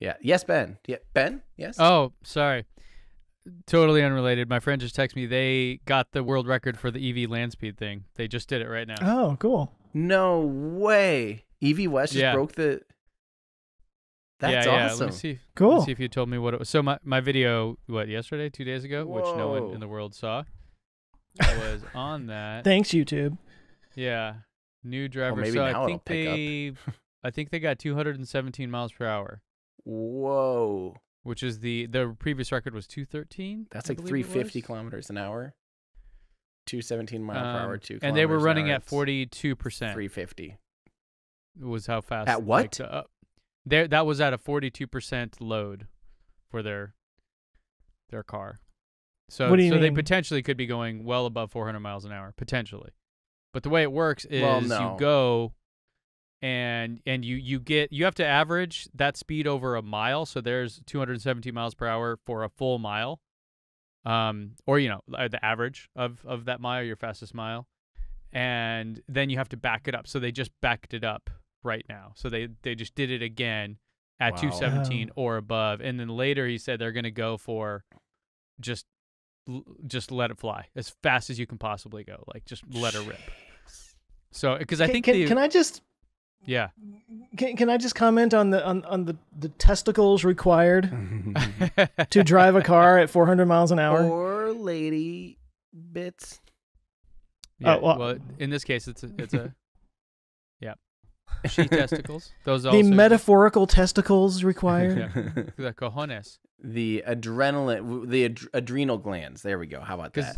Yeah. Yes, Ben. Yeah, Ben. Yes. Oh, sorry. Totally unrelated. My friend just texted me. They got the world record for the EV land speed thing. They just did it right now. Oh, cool. No way. EV West just Yeah. broke the. That's yeah, yeah. Let awesome. me see. Cool. Let me see if you told me what it was. So my, my video, what yesterday, two days ago, which no one in the world saw, was on that. Thanks, YouTube. Yeah, new driver. maybe so now I it'll think pick up. they, I think they got 217 miles per hour, Whoa. which is the the previous record was 213. That's I like 350 kilometers an hour. 217 mile per hour. Um, Two. and they were running at 42 percent. 350. Was how fast At what? the up- there that was at a 42 percent load for their their car. So What do you so they potentially could be going well above 400 miles an hour potentially. But the way it works is Well, no. you go and and you you get you have to average that speed over a mile. So there's 217 miles per hour for a full mile. Um or you know uh, the average of of that mile your fastest mile. And then you have to back it up. So they just backed it up right now. So they they just did it again at Wow. 217 or above. And then later he said they're going to go for just just let it fly as fast as you can possibly go. Like just let her rip. So because i think can, the, can I just yeah can, can I just comment on the on, on the, the testicles required to drive a car at 400 miles an hour? or lady bits. Yeah, Oh, well- well, in this case, it's a, it's a yeah, she testicles. Those the also metaphorical testicles required. Yeah. the cojones. the adrenaline, the ad- adrenal glands. There we go. How about that?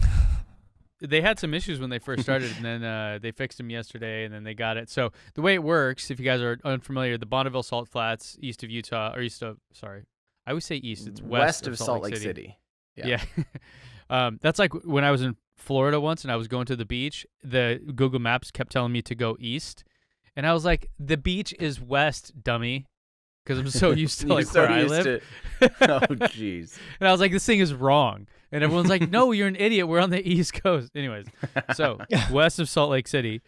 They had some issues when they first started, and then uh, they fixed them yesterday, and then they got it. So the way it works, if you guys are unfamiliar, the Bonneville Salt Flats, east of Utah, or east of sorry, I always say east. It's west, of Salt Lake City. Yeah. um, that's like when I was in Florida once and I was going to the beach. The Google Maps kept telling me to go east, and I was like, "The beach is west, dummy," because I'm so used to like so where I live. to- oh, jeez. And I was like, "This thing is wrong," and everyone's like, "No, you're an idiot. We're on the East Coast." Anyways, so west of Salt Lake City,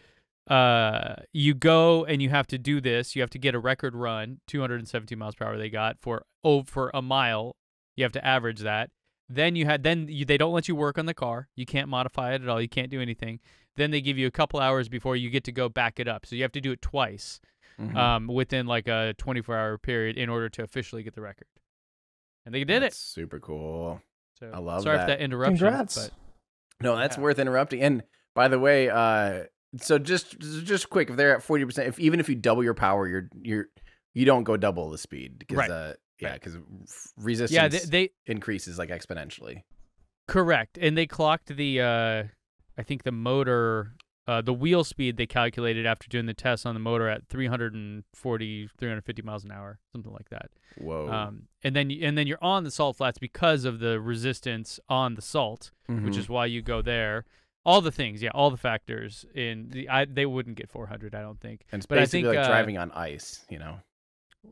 uh, you go and you have to do this. You have to get a record run, 217 miles per hour. They got for oh for a mile. You have to average that. Then you had then you, they don't let you work on the car. You can't modify it at all. You can't do anything. Then they give you a couple hours before you get to go back it up. So you have to do it twice Mhm. um, within like a 24 hour period in order to officially get the record. And they did That's it. super cool. So I love sorry that. for that interruption. Congrats. But No, that's Yeah. worth interrupting. And by the way, uh, so just just quick, if they're at forty percent, if even if you double your power, you're you're you don't go double the speed because Right. uh, yeah, Right. because resistance yeah, they, they increases like exponentially. correct, and they clocked the uh, I think the motor, uh, the wheel speed they calculated after doing the test on the motor at 340, 350 miles an hour, something like that. Whoa. Um, and then and then you're on the salt flats because of the resistance on the salt, which Mhm. is why you go there. All the things, yeah, all the factors in the I they wouldn't get 400, I don't think. and it's but I basically think, like uh, driving on ice. You know,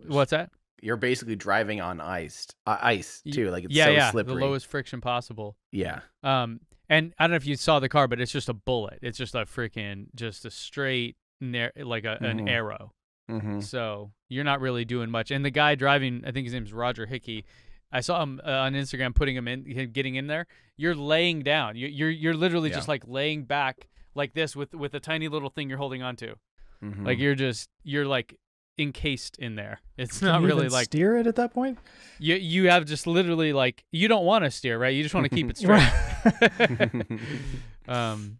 What's that? you're basically driving on ice, uh, ice too. Like it's yeah, so yeah, slippery. the lowest friction possible. Yeah. Um, and I don't know if you saw the car, but it's just a bullet. It's just a freaking, just a straight, nar- like a, an Mhm. arrow. Mm-hmm. So you're not really doing much. And the guy driving, I think his name's Roger Hickey. I saw him uh, on Instagram putting him in, him getting in there. You're laying down. You, you're you're literally Yeah. just like laying back like this with with a tiny little thing you're holding onto. Mm-hmm. Like you're just you're like encased in there. It's Can not you really like steer it at that point. you you have just literally like you don't want to steer right. You just want to keep it straight. um,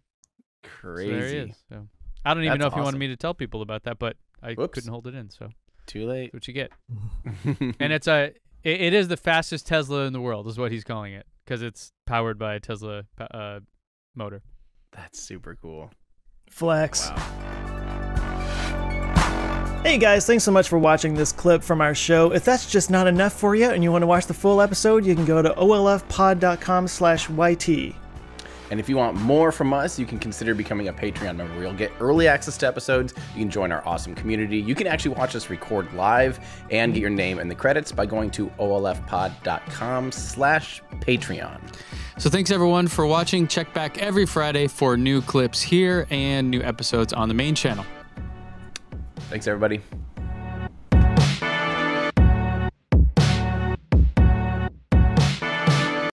so crazy. there he is. So I don't even That's know if you wanted me to tell people about that, but I Whoops. couldn't hold it in. So Too late. that's what you get. and it's a it, it is the fastest Tesla in the world, is what he's calling it, because it's powered by a Tesla uh, motor. That's super cool. Flex. Wow. Hey guys, thanks so much for watching this clip from our show. If that's just not enough for you and you want to watch the full episode, you can go to olfpod.com slash YT. And if you want more from us, you can consider becoming a Patreon member. You'll get early access to episodes. You can join our awesome community. You can actually watch us record live and get your name in the credits by going to olfpod.com slash Patreon. So thanks everyone for watching. Check back every Friday for new clips here and new episodes on the main channel. Thanks, everybody.